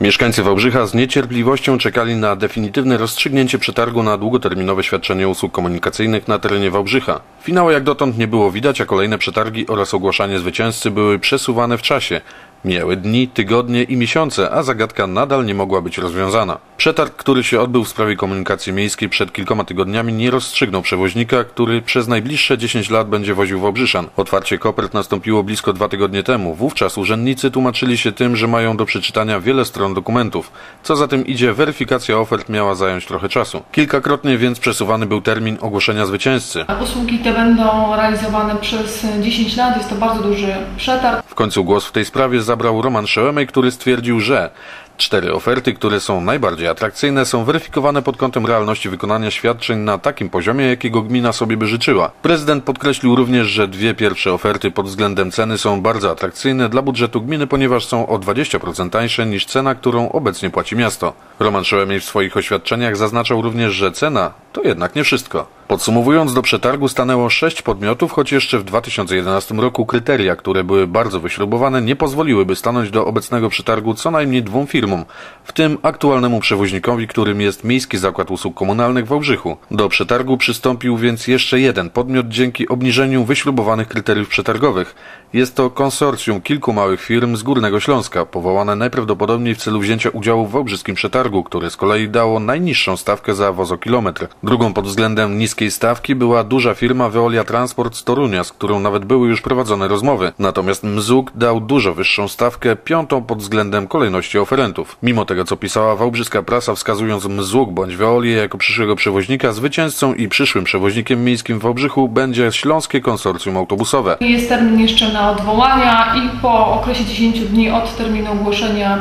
Mieszkańcy Wałbrzycha z niecierpliwością czekali na definitywne rozstrzygnięcie przetargu na długoterminowe świadczenie usług komunikacyjnych na terenie Wałbrzycha. Finału jak dotąd nie było widać, a kolejne przetargi oraz ogłaszanie zwycięzcy były przesuwane w czasie. Mijały dni, tygodnie i miesiące, a zagadka nadal nie mogła być rozwiązana. Przetarg, który się odbył w sprawie komunikacji miejskiej przed kilkoma tygodniami, nie rozstrzygnął przewoźnika, który przez najbliższe 10 lat będzie woził Wałbrzyszan. Otwarcie kopert nastąpiło blisko dwa tygodnie temu. Wówczas urzędnicy tłumaczyli się tym, że mają do przeczytania wiele stron dokumentów. Co za tym idzie, weryfikacja ofert miała zająć trochę czasu. Kilkakrotnie więc przesuwany był termin ogłoszenia zwycięzcy. Usługi te będą realizowane przez 10 lat. Jest to bardzo duży przetarg. W końcu głos w tej sprawie zabrał Roman Szełemej, który stwierdził, że Cztery oferty, które są najbardziej atrakcyjne, są weryfikowane pod kątem realności wykonania świadczeń na takim poziomie, jakiego gmina sobie by życzyła. Prezydent podkreślił również, że dwie pierwsze oferty pod względem ceny są bardzo atrakcyjne dla budżetu gminy, ponieważ są o 20% tańsze niż cena, którą obecnie płaci miasto. Roman Szełemej w swoich oświadczeniach zaznaczał również, że cena to jednak nie wszystko. Podsumowując, do przetargu stanęło sześć podmiotów, choć jeszcze w 2011 roku kryteria, które były bardzo wyśrubowane, nie pozwoliłyby stanąć do obecnego przetargu co najmniej dwóm firmom, w tym aktualnemu przewoźnikowi, którym jest Miejski Zakład Usług Komunalnych w Wałbrzychu. Do przetargu przystąpił więc jeszcze jeden podmiot dzięki obniżeniu wyśrubowanych kryteriów przetargowych. Jest to konsorcjum kilku małych firm z Górnego Śląska, powołane najprawdopodobniej w celu wzięcia udziału w wałbrzyskim przetargu, które z kolei dało najniższą stawkę za wozokilometr. Drugą pod względem niskiej stawki była duża firma Veolia Transport z Torunia, z którą nawet były już prowadzone rozmowy. Natomiast Mzuk dał dużo wyższą stawkę, piątą pod względem kolejności oferentów. Mimo tego, co pisała wałbrzyska prasa, wskazując Mzuk bądź Veolię jako przyszłego przewoźnika, zwycięzcą i przyszłym przewoźnikiem miejskim w Wałbrzychu będzie Śląskie Konsorcjum Autobusowe. Jest termin jeszcze na odwołania i po okresie 10 dni od terminu ogłoszenia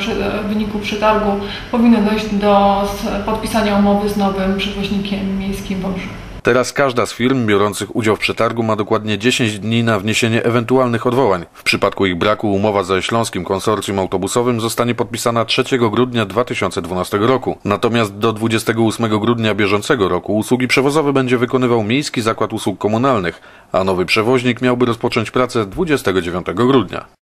wyniku przetargu powinno dojść do podpisania umowy z nowym przewoźnikiem miejskim w Wałbrzychu. Teraz każda z firm biorących udział w przetargu ma dokładnie 10 dni na wniesienie ewentualnych odwołań. W przypadku ich braku umowa ze Śląskim Konsorcjum Autobusowym zostanie podpisana 3 grudnia 2012 roku. Natomiast do 28 grudnia bieżącego roku usługi przewozowe będzie wykonywał Miejski Zakład Usług Komunalnych, a nowy przewoźnik miałby rozpocząć pracę 29 grudnia.